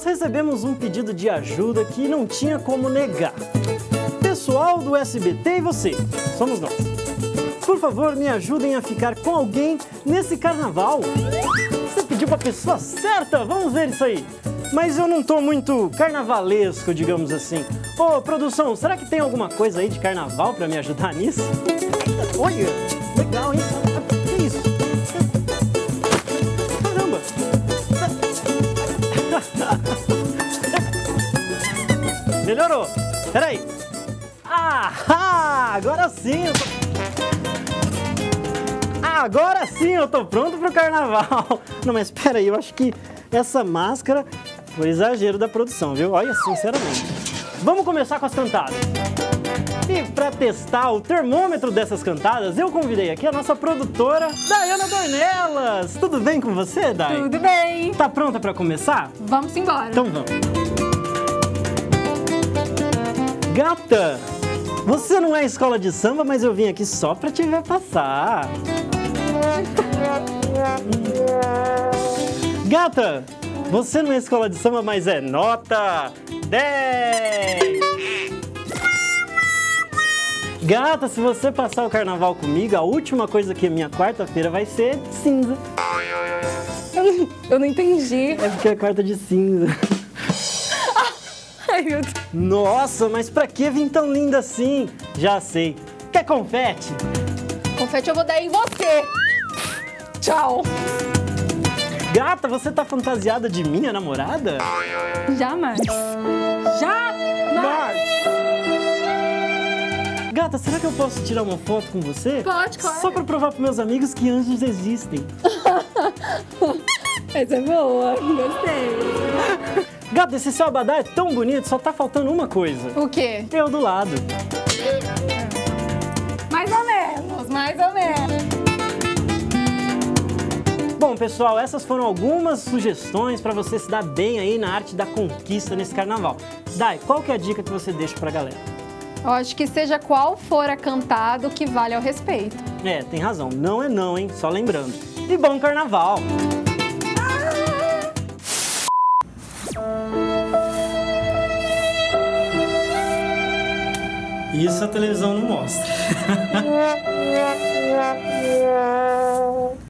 Nós recebemos um pedido de ajuda que não tinha como negar. Pessoal do SBT e você, somos nós. Por favor, me ajudem a ficar com alguém nesse carnaval. Você pediu pra pessoa certa? Vamos ver isso aí. Mas eu não tô muito carnavalesco, digamos assim. Ô, produção, será que tem alguma coisa aí de carnaval pra me ajudar nisso? Olha, legal, hein? Melhorou. Peraí. Ah, agora sim eu tô... Agora sim eu tô pronto pro carnaval. Não, mas peraí, eu acho que essa máscara foi exagero da produção, viu? Olha, sinceramente. Vamos começar com as cantadas. E para testar o termômetro dessas cantadas, eu convidei aqui a nossa produtora, Dayana Dornelas. Tudo bem com você, Day? Tudo bem. Tá pronta para começar? Vamos embora. Então vamos. Gata, você não é escola de samba, mas eu vim aqui só pra te ver passar. Gata, você não é escola de samba, mas é nota 10. Gata, se você passar o carnaval comigo, a última coisa que é minha quarta-feira vai ser cinza. Eu não, eu não entendi. É porque é quarta de cinza. Ai, meu Deus. Nossa, mas pra que vir tão linda assim? Já sei. Quer confete? Confete eu vou dar em você. Tchau. Gata, você tá fantasiada de minha namorada? Jamais. Jamais. Gata, será que eu posso tirar uma foto com você? Pode, claro. Só pra provar pros meus amigos que anjos existem. Essa é boa. Gostei. Gata, esse seu abadá é tão bonito, só tá faltando uma coisa. O quê? Eu do lado. Mais ou menos, mais ou menos. Bom, pessoal, essas foram algumas sugestões pra você se dar bem aí na arte da conquista nesse carnaval. Dai, qual que é a dica que você deixa pra galera? Eu acho que seja qual for a cantada, o que vale ao respeito. É, tem razão. Não é não, hein? Só lembrando. E bom carnaval! Isso a televisão não mostra.